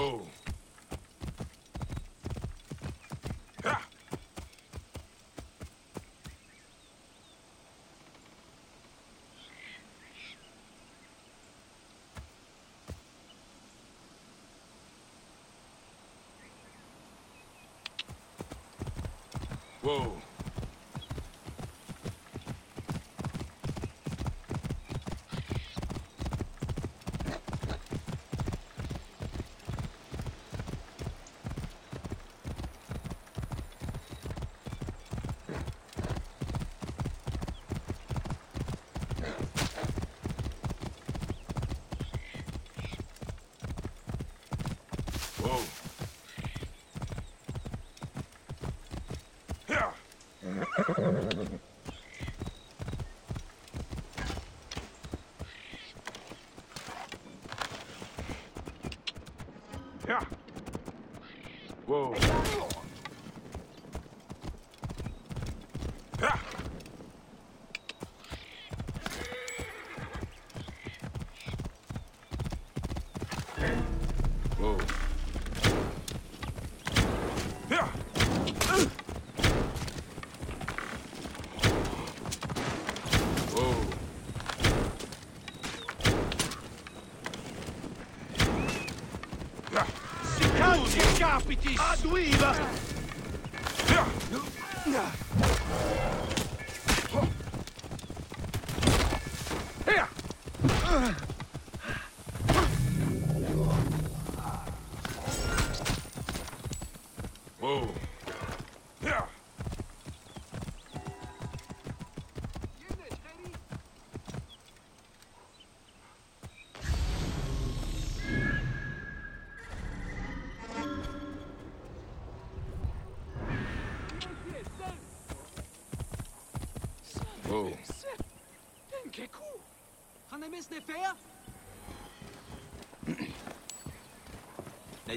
Whoa. Whoa. Capiti! A duiva!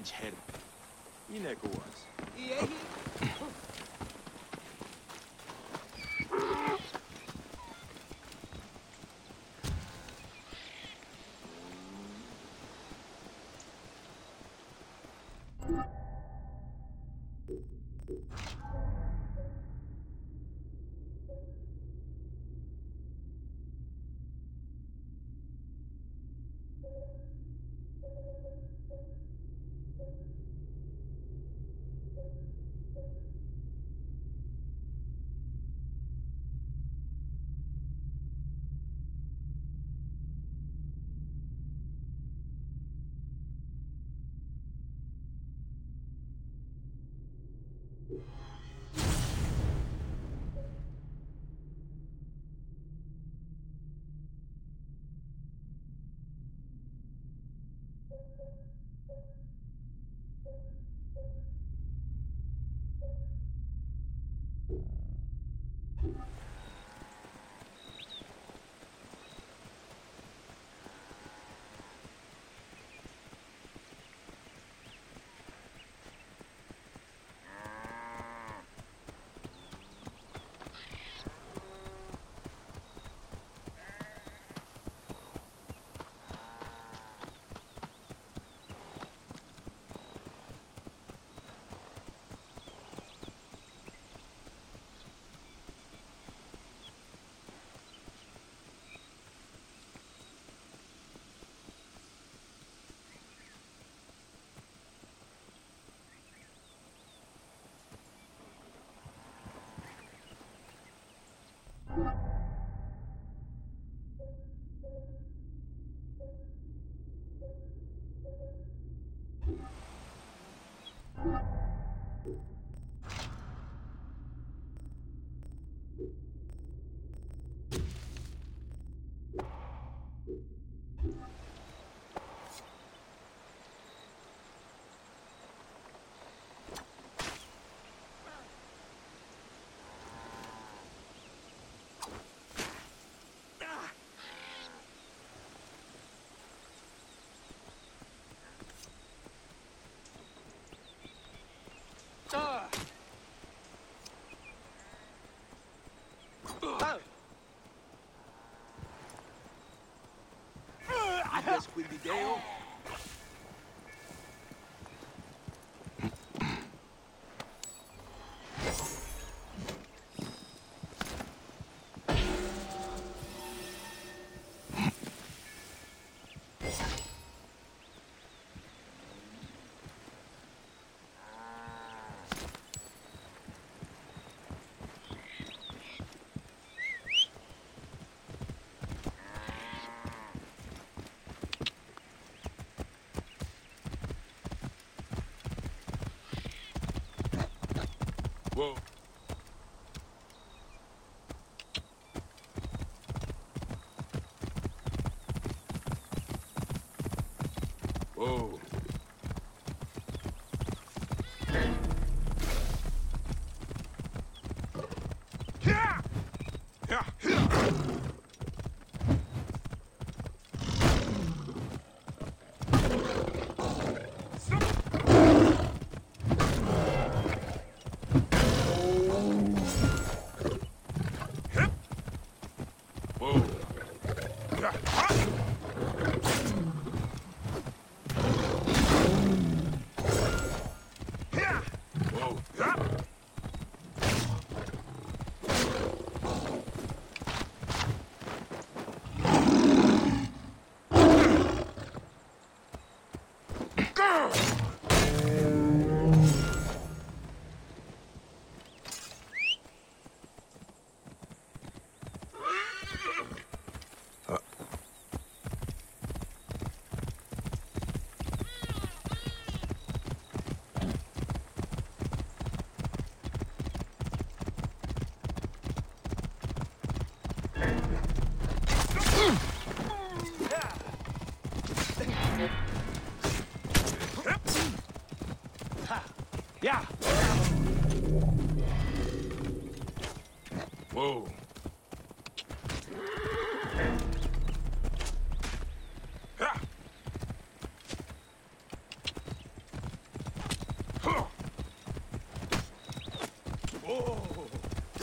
edgehead. You know was. Yeah, he Ah! Yes, quindi Deo. Whoa. Yeah! Yeah! Whoa. Yeah. Ah! Yeah. Whoa. Yeah. Yeah. Whoa. What do you say? A little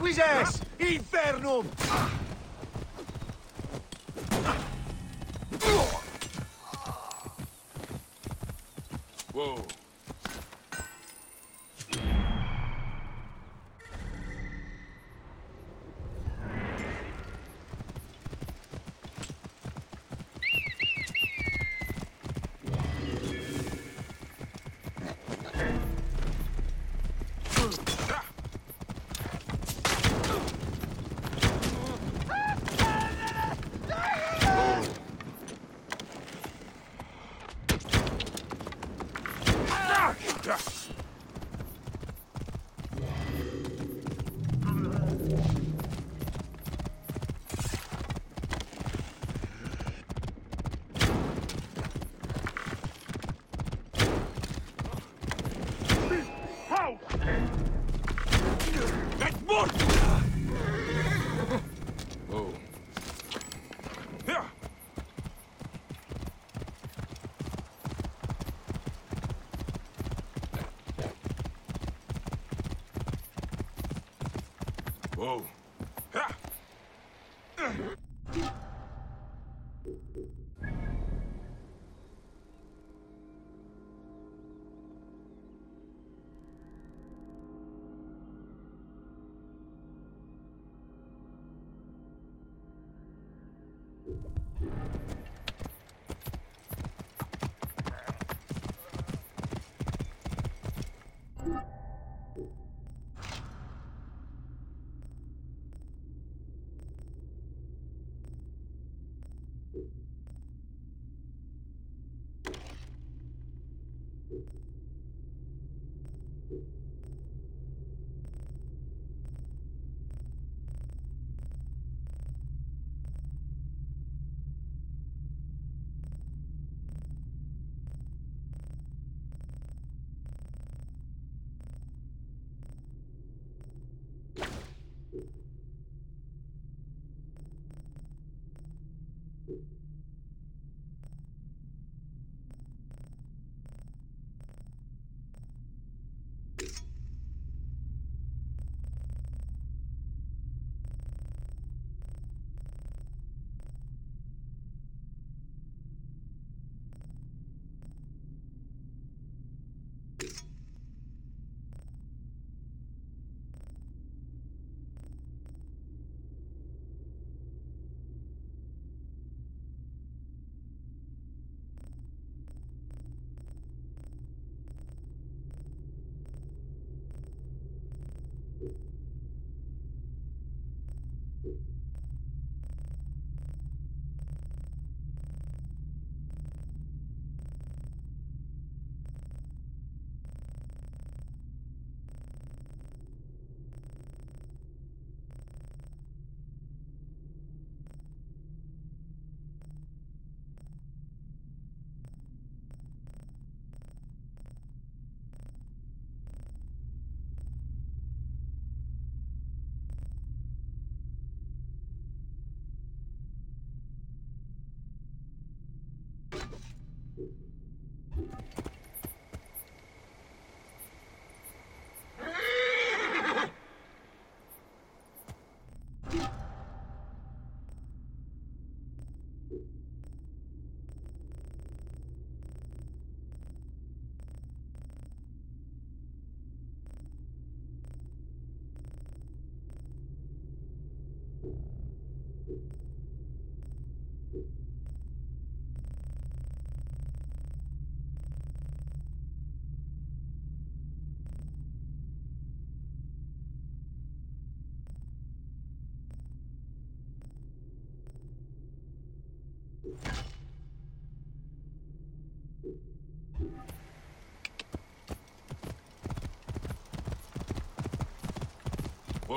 Quis quis es! Infernum! Whoa.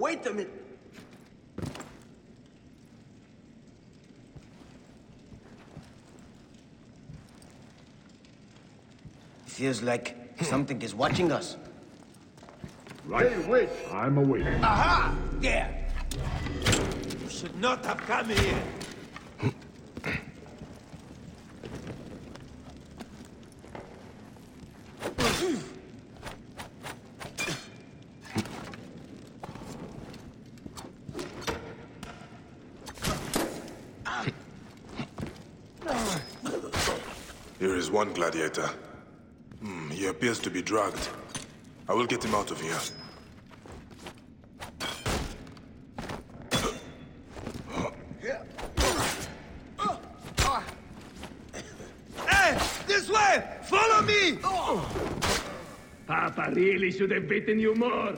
Wait a minute. Feels like something is watching us. Right. I'm awake. Aha! There! You should not have come here! Here is one gladiator. Hmm, he appears to be drugged. I will get him out of here. Hey! This way! Follow me! Papa really should have beaten you more.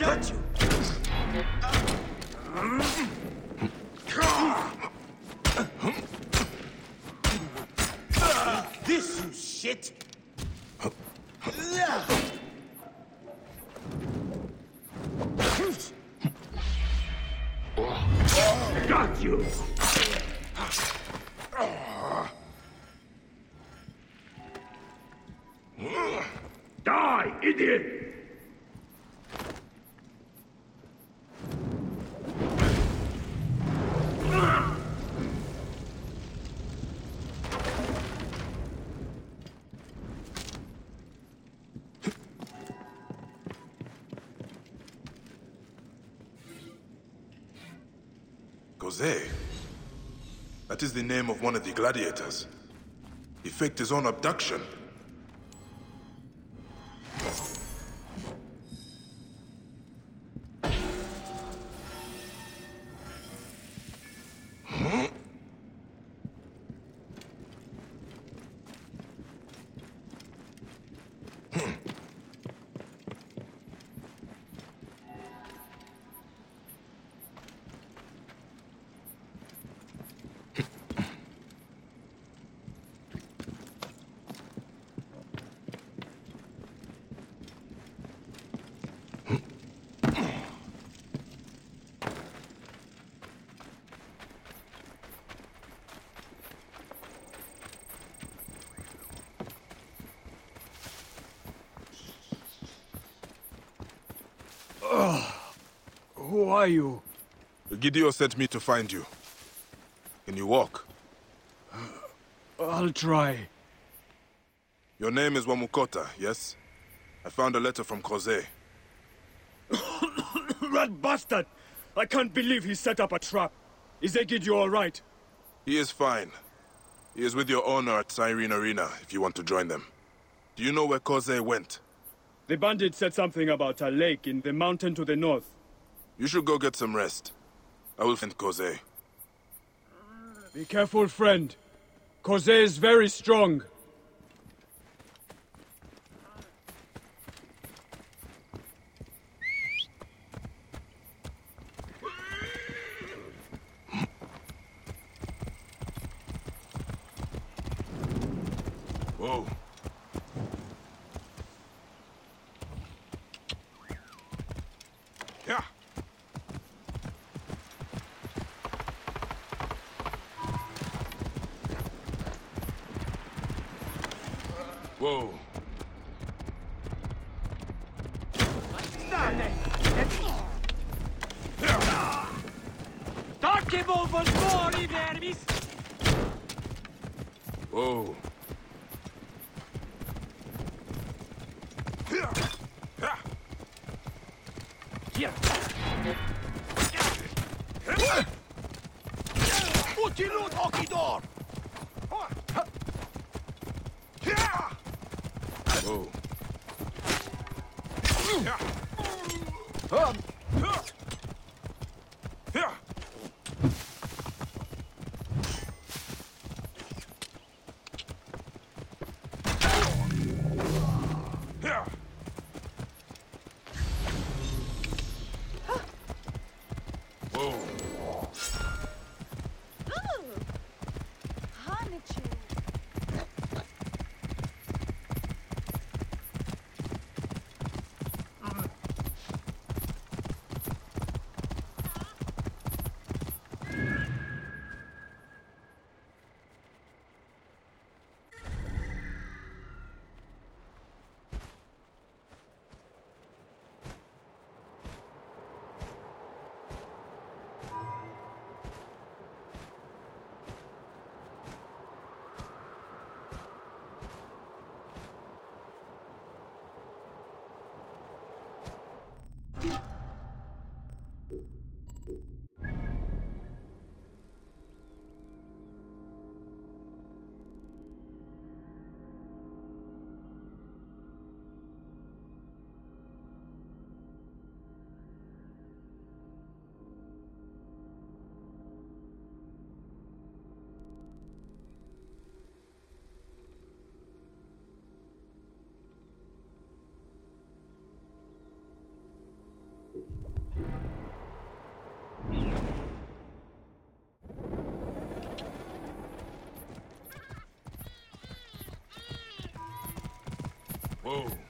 It! We That is the name of one of the gladiators. He faked his own abduction. Are you? Gideon sent me to find you. Can you walk? I'll try. Your name is Wamukota, yes? I found a letter from Kose. Rat bastard! I can't believe he set up a trap. Is Egid all right? He is fine. He is with your owner at Cyrene Arena, if you want to join them. Do you know where Kose went? The bandit said something about a lake in the mountain to the north. You should go get some rest. I will find Kose. Be careful, friend. Kose is very strong. Whoa. Yeah. Whoa. Starke vovon mori vermis! Whoa. Yeah. Yeah. Hier! Utilut Okidor! Whoa. Yeah. Yeah. Whoa.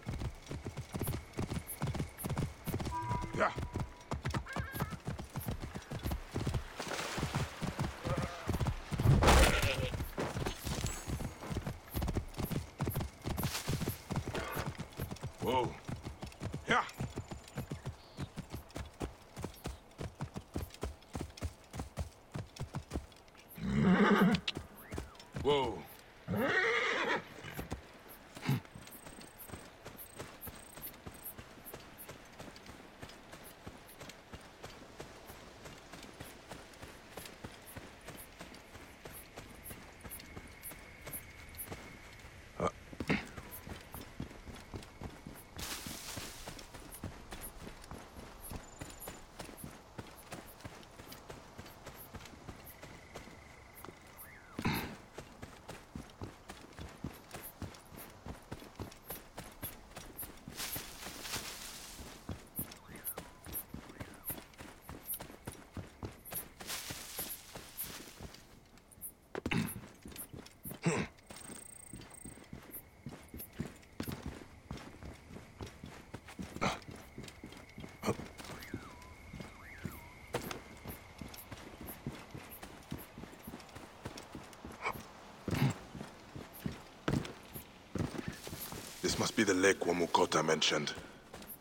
This must be the lake Wamukota mentioned.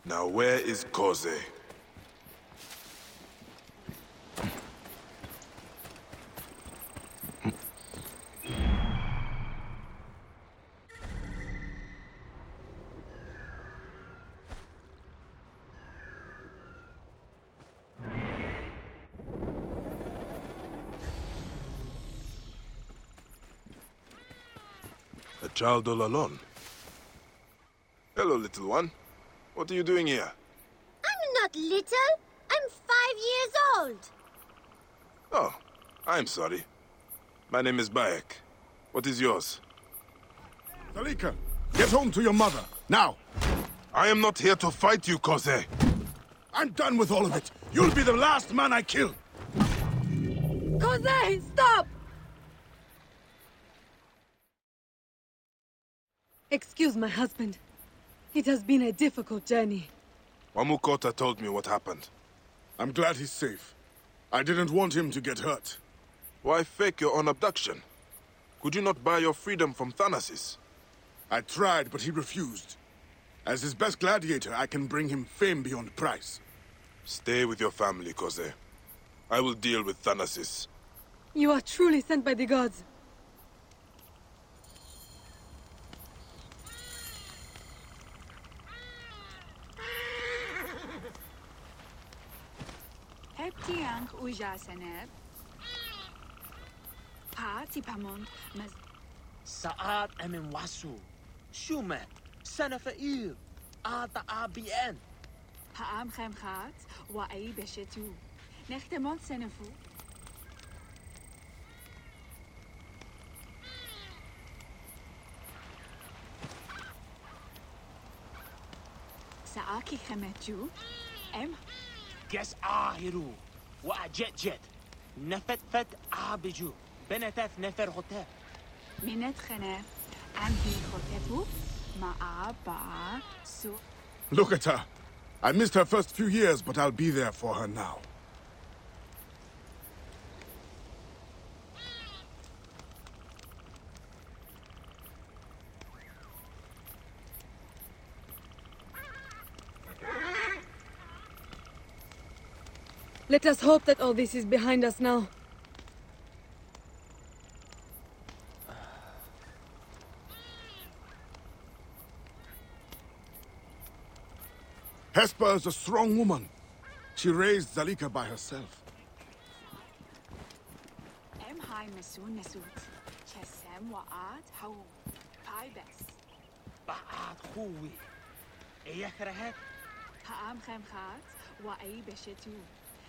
Now where is Kose? A child all alone? Hello, little one. What are you doing here? I'm not little. I'm five years old. Oh, I'm sorry. My name is Bayek. What is yours? Zalika, get home to your mother, now! I am not here to fight you, Kose. I'm done with all of it. You'll be the last man I kill. Kose, stop! Excuse my husband. It has been a difficult journey. Wamukota told me what happened. I'm glad he's safe. I didn't want him to get hurt. Why fake your own abduction? Could you not buy your freedom from Thanasis? I tried, but he refused. As his best gladiator, I can bring him fame beyond price. Stay with your family, Kose. I will deal with Thanasis. You are truly sent by the gods. Frank ujá se neb. Páci مز mez... ساعات أمن واسو شو ما سنة فقير أعطى أبي أن هقام خام خات وأي بشتو نختمون سنفو ساعاكي خمتجو أم كس آهرو Nefet fet Abiju. Benetef nefer hotel. minet khenef. Am hi khotepu. Ma'a ba su. Look at her. I missed her first few years, but I'll be there for her now. Let us hope that all this is behind us now. Hesper is a strong woman. She raised Zalika by herself.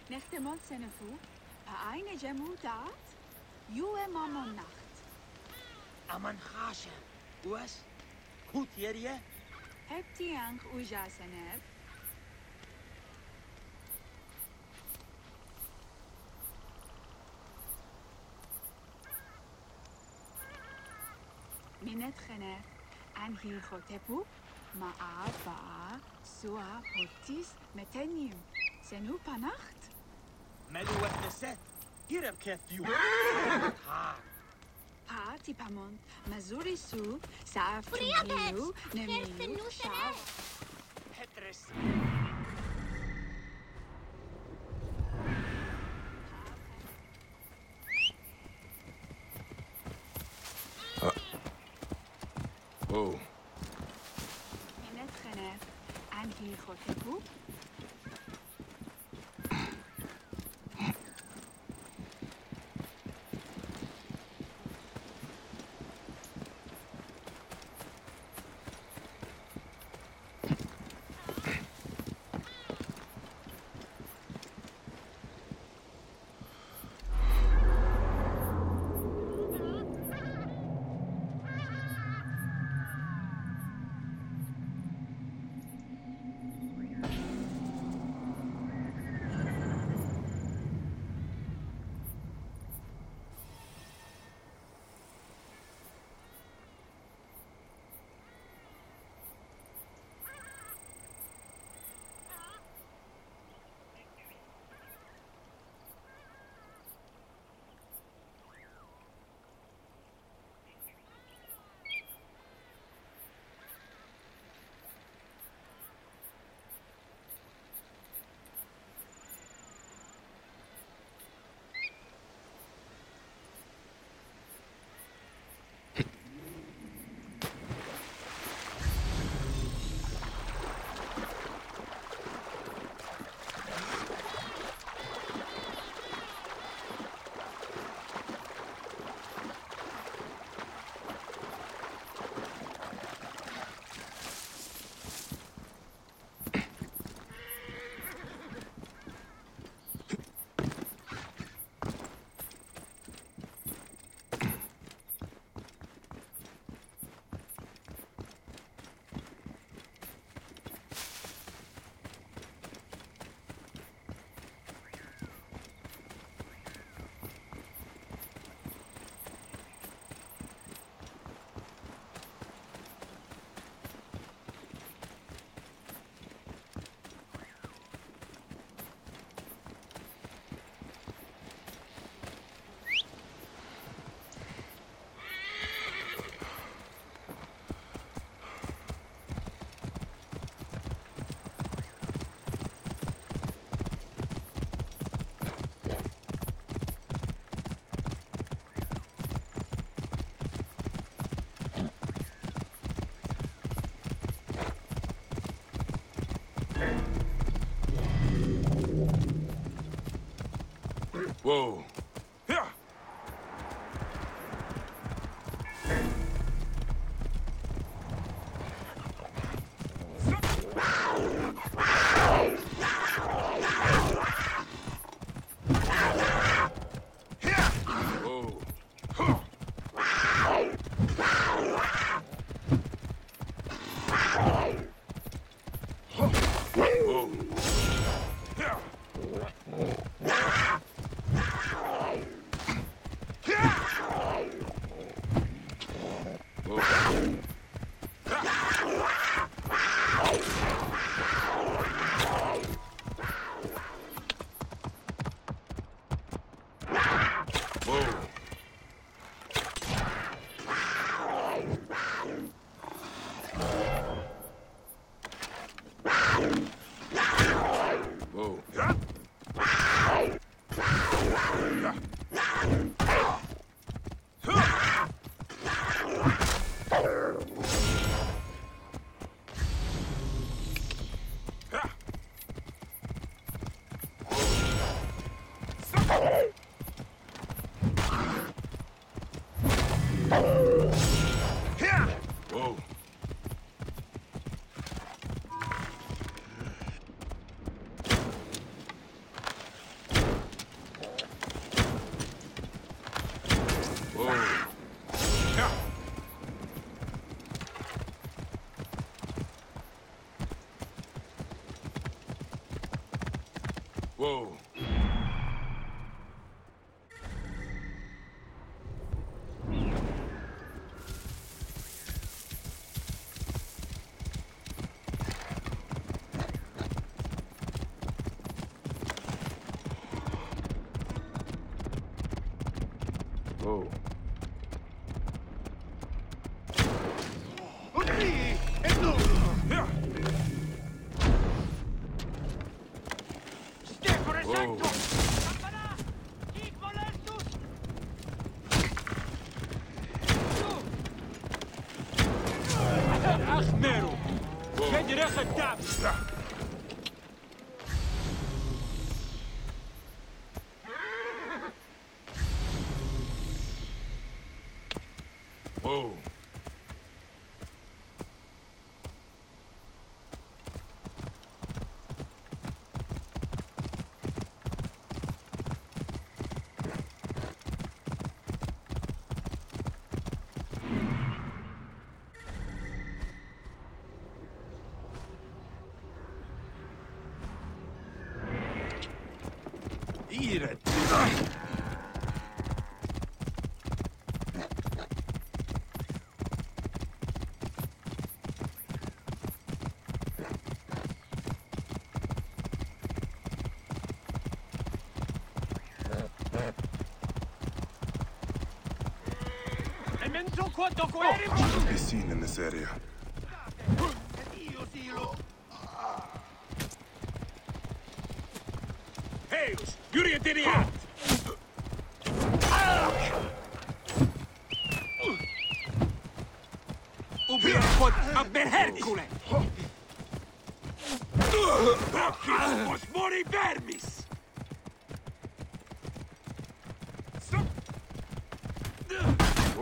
Nächste Monsenfu, eine Gemu dat, Jue Mamon Nacht. Aman Hasha, Uas, Kutjerie? Heptiang Ujasenev. Minet Genev, Anhil Gotepu, Ma'a Ba'a, Sua Hotis Metenim. Senu Panacht? Melu wat neset. Girem kef you. Ha. Pa tipamon. Mazuri su. Saaf Priapet, tuhiu. Nemiu. Kerfenu Shav. Hetres. Tiere. I've been seen in this area.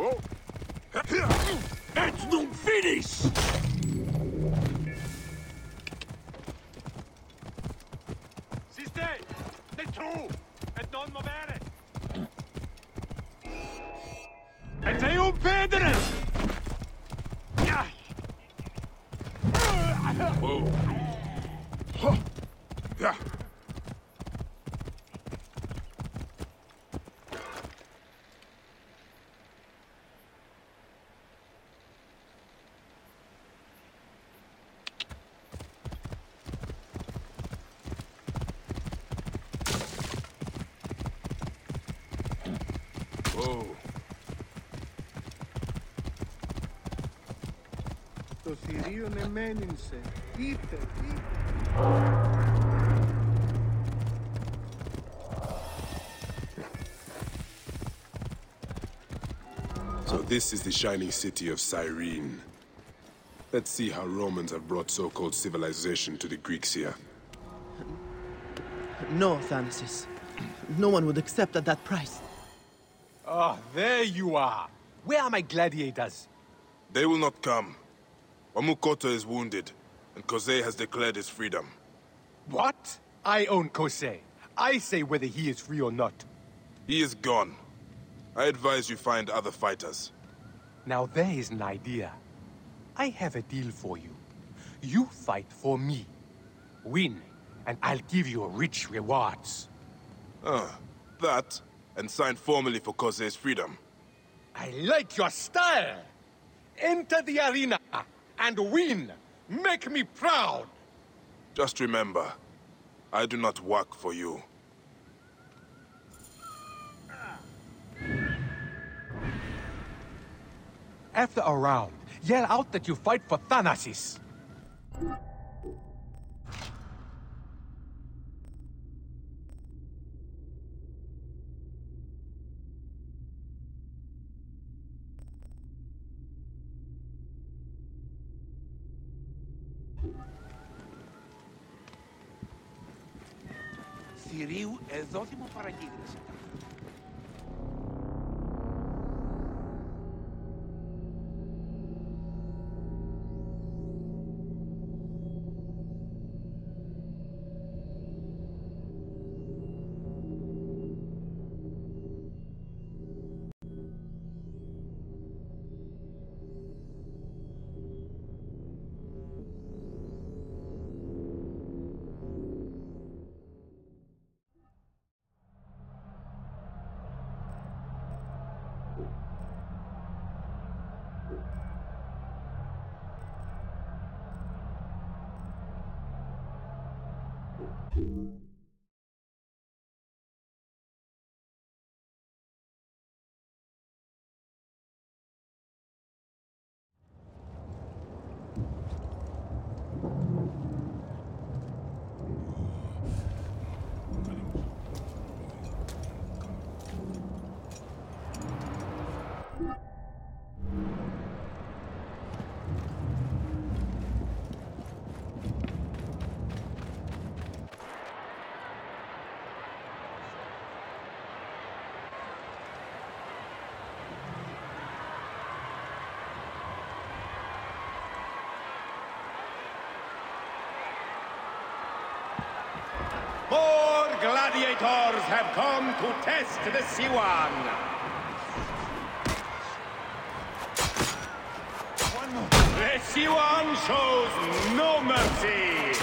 go. It's not finished! Sister, the true, and don't movere. E sei! So this is the shining city of Cyrene. Let's see how Romans have brought so-called civilization to the Greeks here. No, Thanasis. No one would accept at that price. Ah, oh, there you are! Where are my gladiators? They will not come. Wamukota is wounded, and Kosei has declared his freedom. What? I own Kosei. I say whether he is free or not. He is gone. I advise you find other fighters. Now there is an idea. I have a deal for you. You fight for me. Win, and I'll give you rich rewards. Ah, that, and sign formally for Kosei's freedom. I like your style. Enter the arena and win. Make me proud. Just remember, I do not work for you. After a round, yell out that you fight for Thanasis. κτηρίου εδώ δημοπαραγγείληση. Have come to test the Siwan. The Siwan shows no mercy.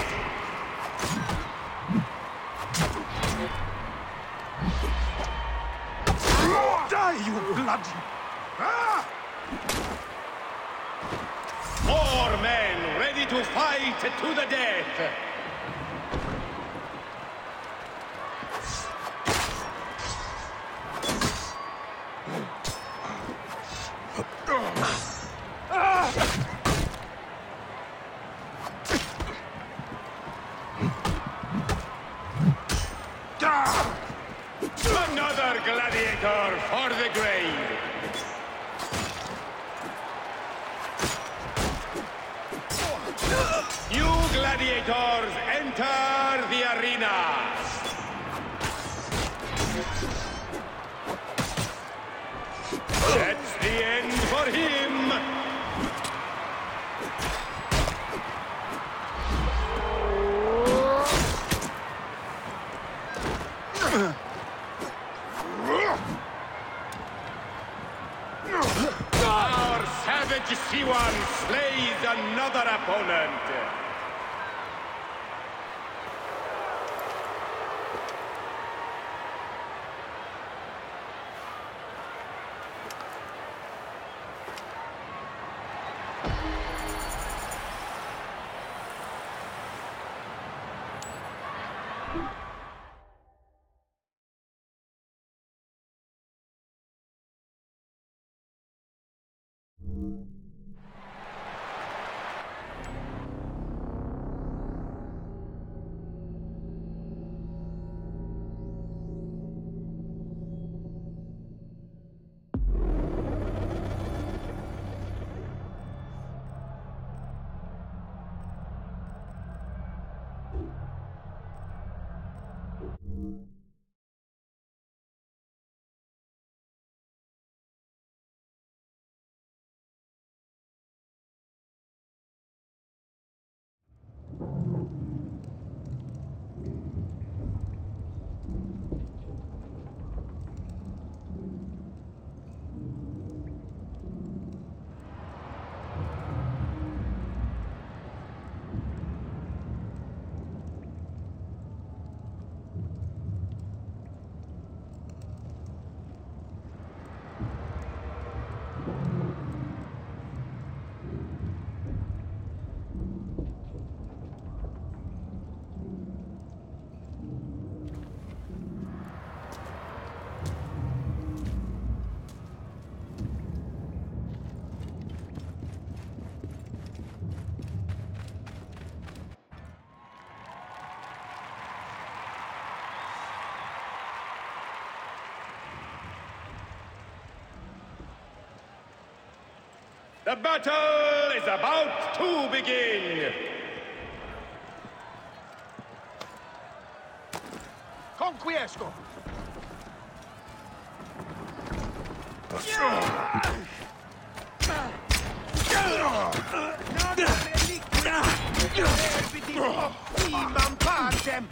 Die, you bloody... Ah! Four men ready to fight to the death. The battle is about to begin! Conquiesco! Imam partem!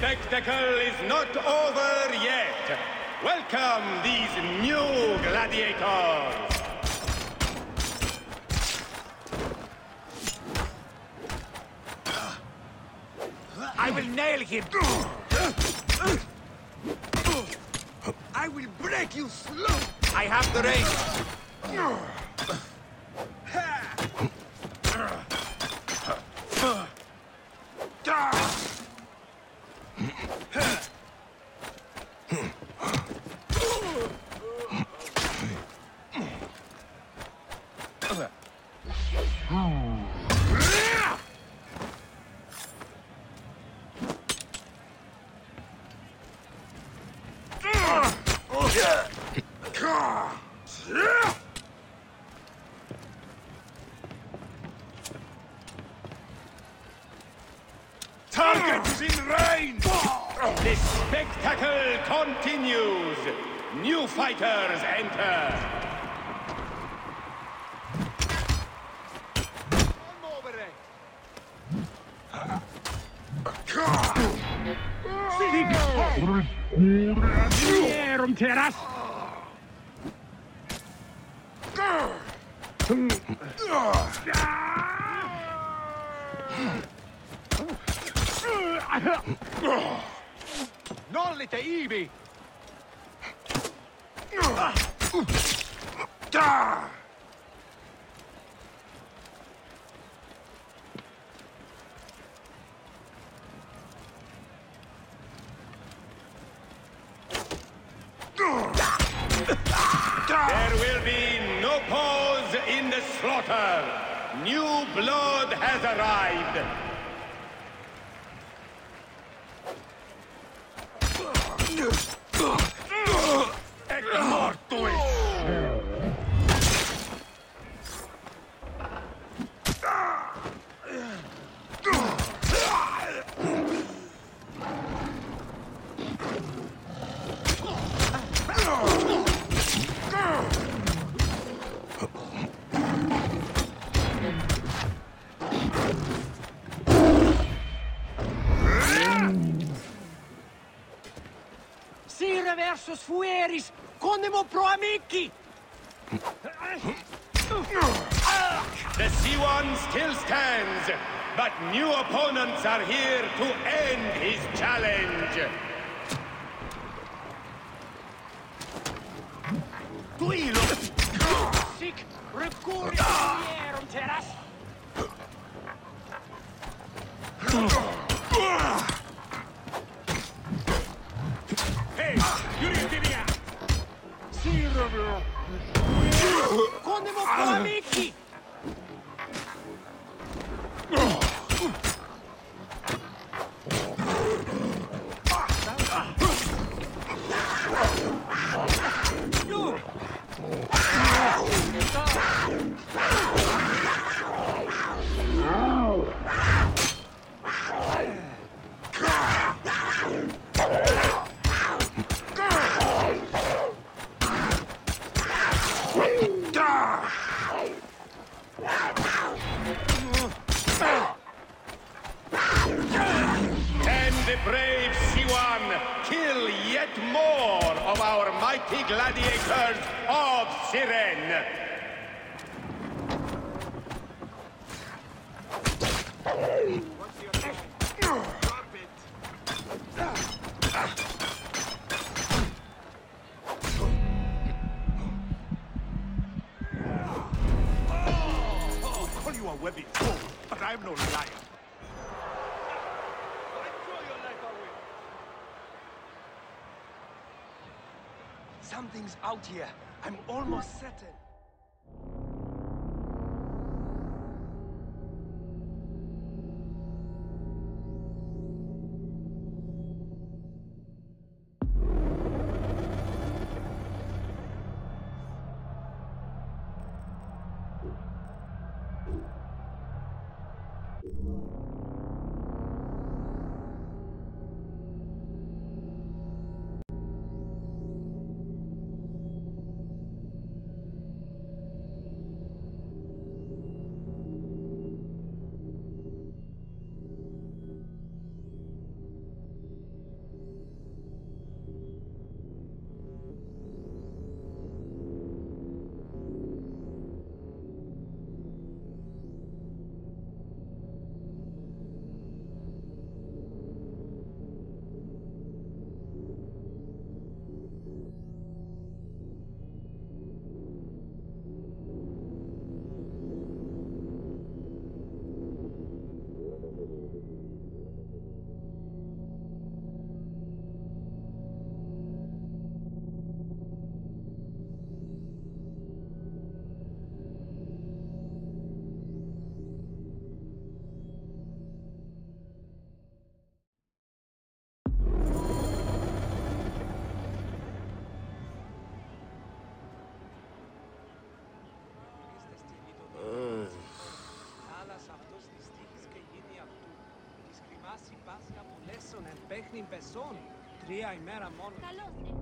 Spectacle is not over yet. Welcome these new gladiators. I will nail him! I will break you slow! I have the range! 오늘 오늘 예롬 테라스. 등. Nollite Ivi! Ah! There will be no pause in the slaughter. New blood has arrived. Et Sire versus fueris, conemo pro amici! The Siwan still stands, but new opponents are here to end his challenge. Tuilo! Sic recurri erum! Hey! Sire Conemo pro amici! Out here. I'm almost certain. Τέχνη πεσών. Τρία ημέρα μόνο. Καλώς.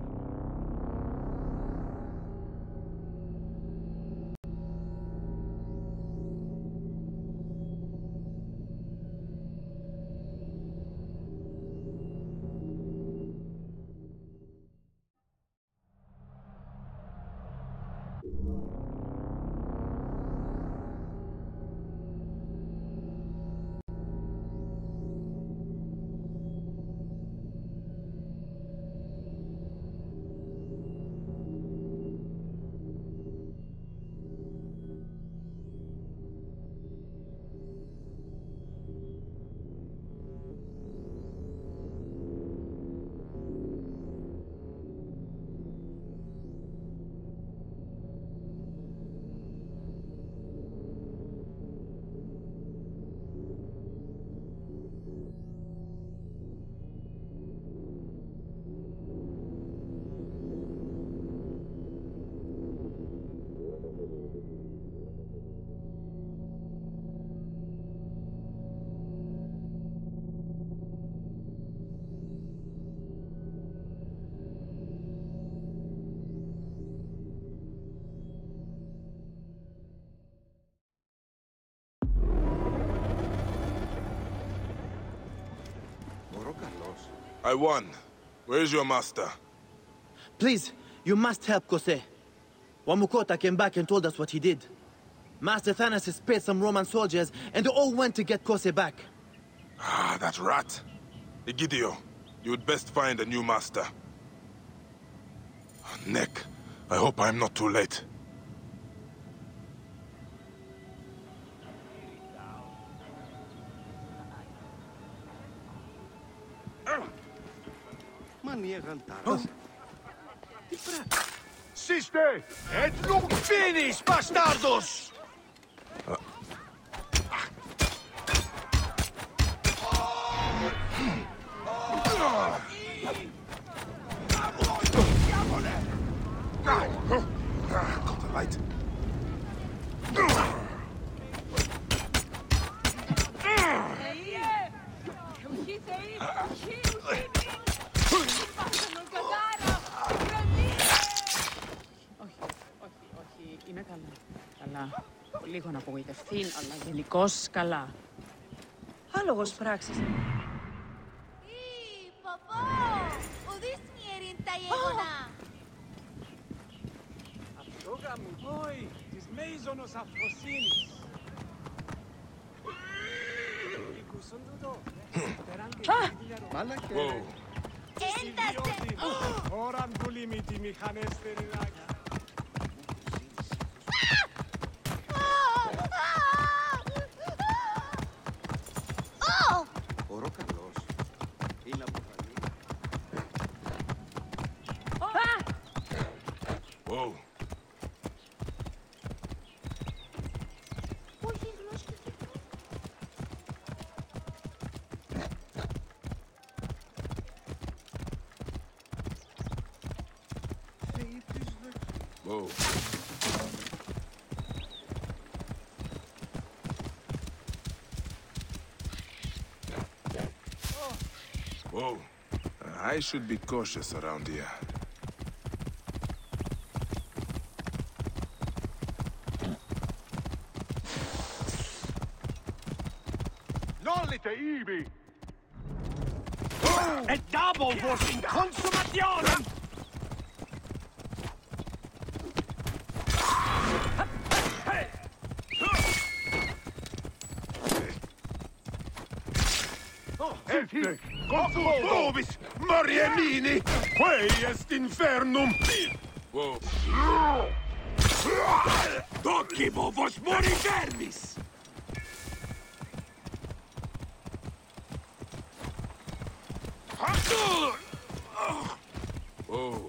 I won. Where's your master? Please, you must help Kose. Wamukota came back and told us what he did. Master Thanasis paid some Roman soldiers, and they all went to get Kose back. Ah, that rat. Egidio, you would best find a new master. Nick, I hope I'm not too late. levantaram-se. Sister, é finis, bastardos! Απογοητευτεί, αλλά γενικώ καλά. Άλογος πράξης. Ή, παπά! Ουδείς μιερήν τα γεγονά. Αυτό γαμουτόι της μέιζονος αφροσύνης. Ακούσον τούτο. Μάλακε. Whoa. Ένταστε! Ώραν του λίμιτι μηχανές θερινάκια. I should be cautious around here. Nollite ibi! Et double was in infernum! Wow. Toki, bo vos mori vermis! Wow.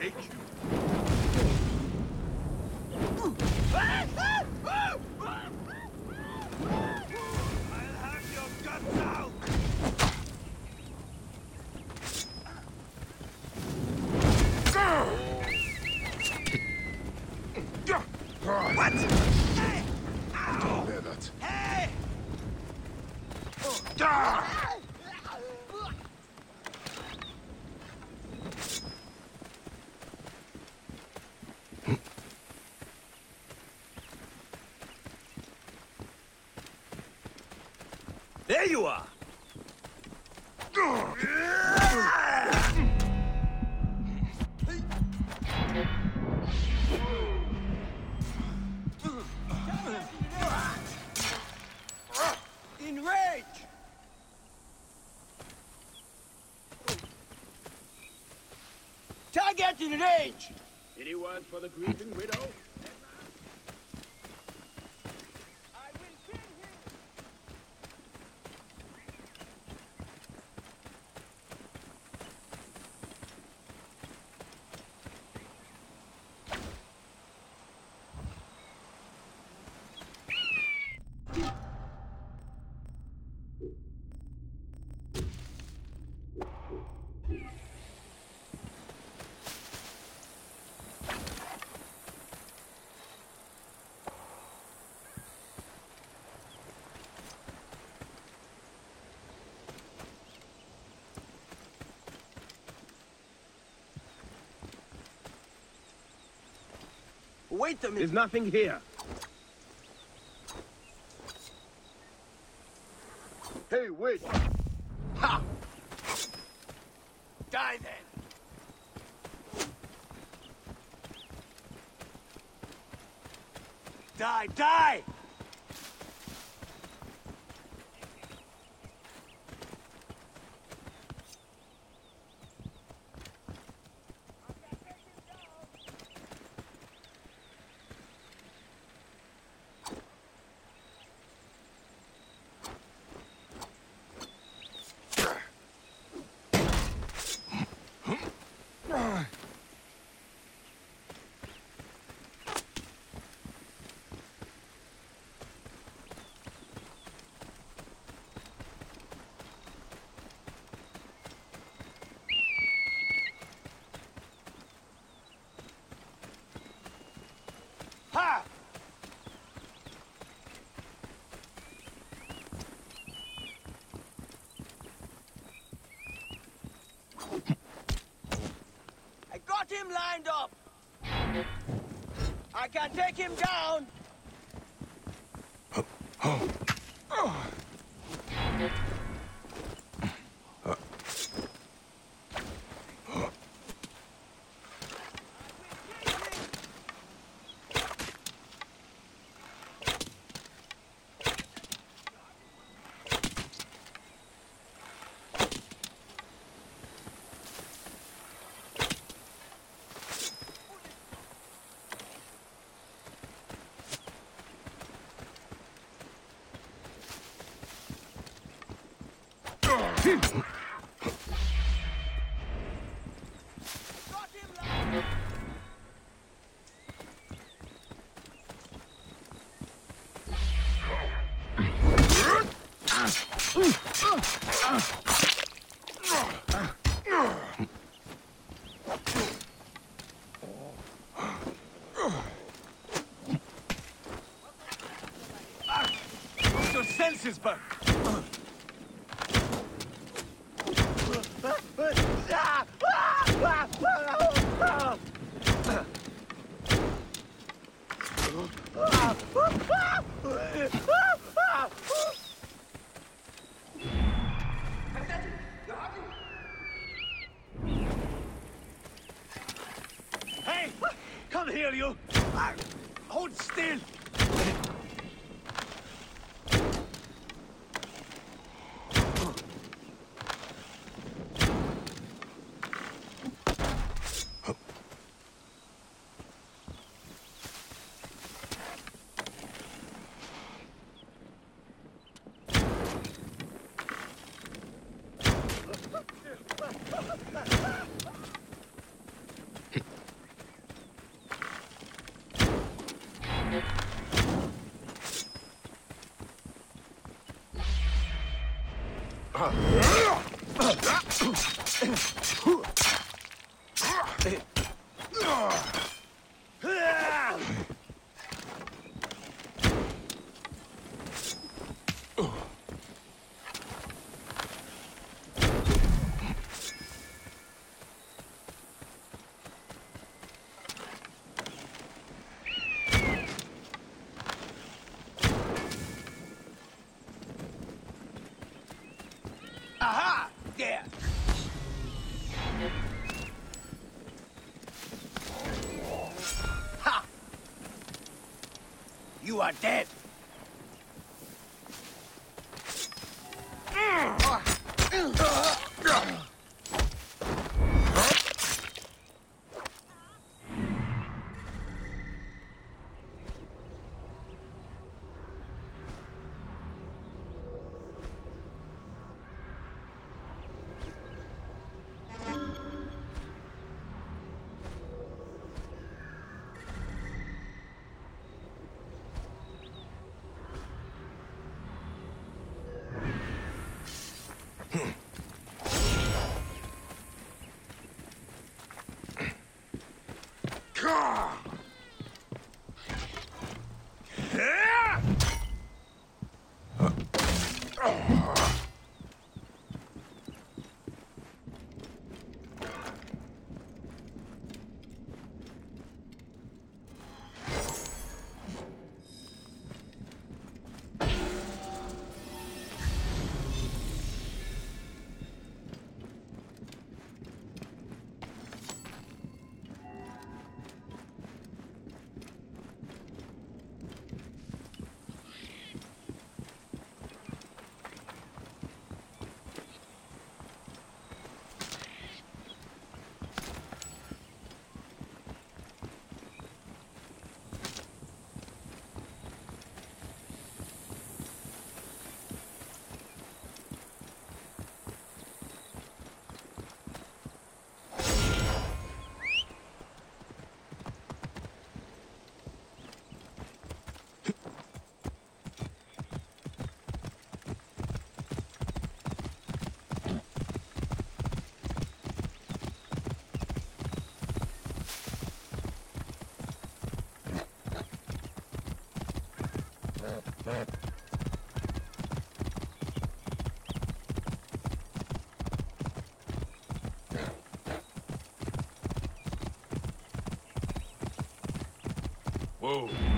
Take you. Target in range! Any word for the grieving widow? Wait a minute! There's nothing here. Hey, wait! Ha! Die then! Die, die! Him lined up! I can take him down! Put your senses back. Hey, come here, you. Hold still. Aha! There. Ha! You are dead. Whoa.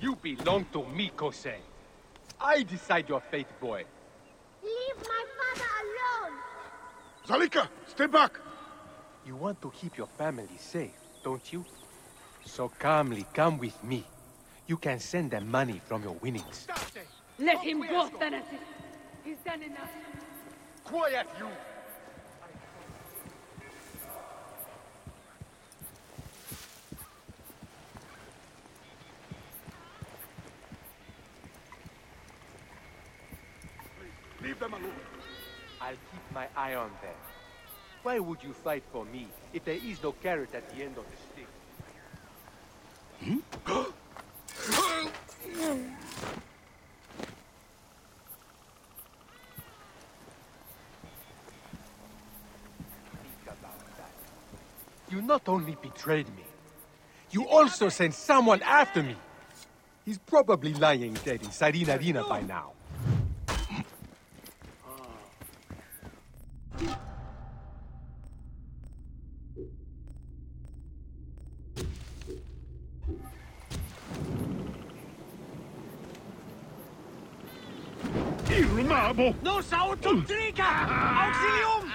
You belong to me, Kose. I decide your fate, boy. Leave my father alone! Zalika, stay back! You want to keep your family safe, don't you? So calmly come with me. You can send them money from your winnings. Let him go, Thanasis. He's done enough. Quiet, you! Leave them alone. I'll keep my eye on them. Why would you fight for me if there is no carrot at the end of the stick? That. You not only betrayed me, you also sent someone after me. He's probably lying dead in Cyrene Arena by now. Irmamo! No sa autotrika! Auxilium!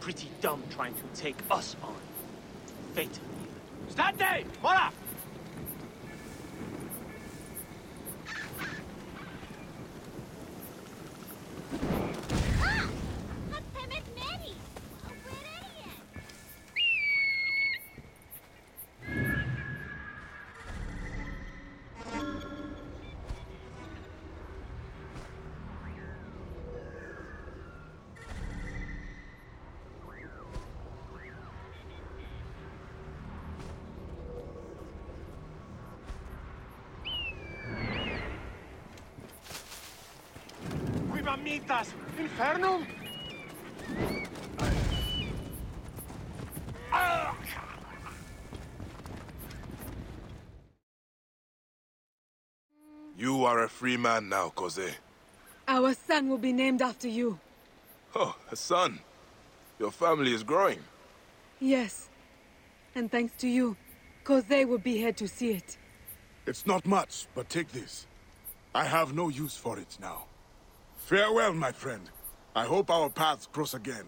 Pretty dumb trying to take us on. Fate. State! Mora! Infernum! You are a free man now, Kose. Our son will be named after you. Oh, a son. Your family is growing. Yes. And thanks to you, Kose will be here to see it. It's not much, but take this. I have no use for it now. Farewell, my friend. I hope our paths cross again.